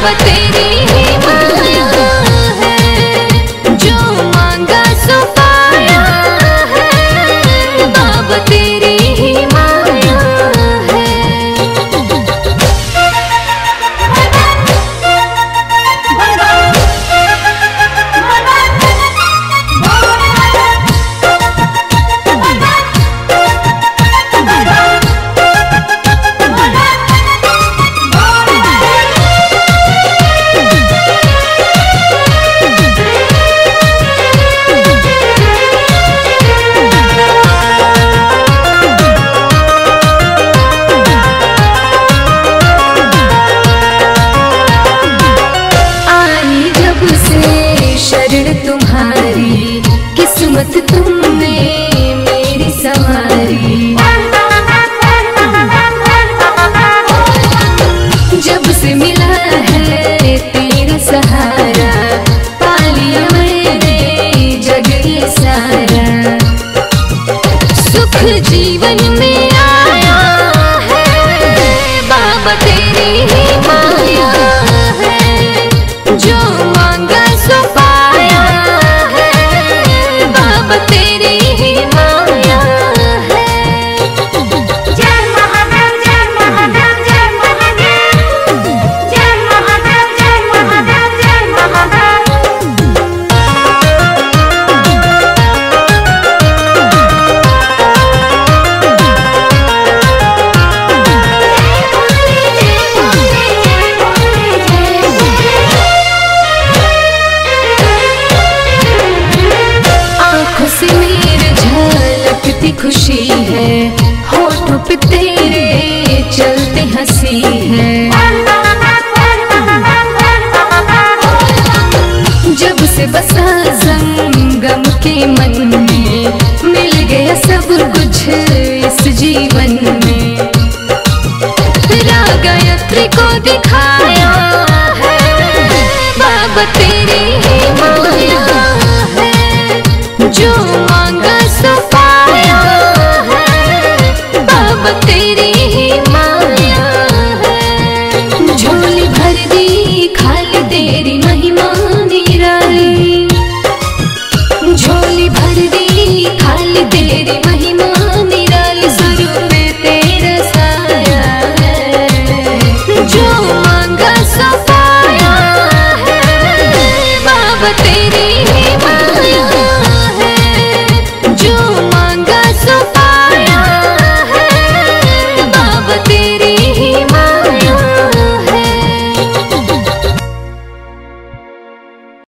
बाबा तेरी किस्मत तुमने मेरी संवारी। जब से मिला है तेरा सहारा, पालिया मैंने जग ये सारा। सुख जीवन में आया है, बाबा तेरी ही माया। खुशी है। होठ पे तेरे चलते हँसी है। जब से बसा संग गम के मन में, मिल गया सब कुछ इस जीवन में। रागायत्री को दिखाया है, बाबा तेरे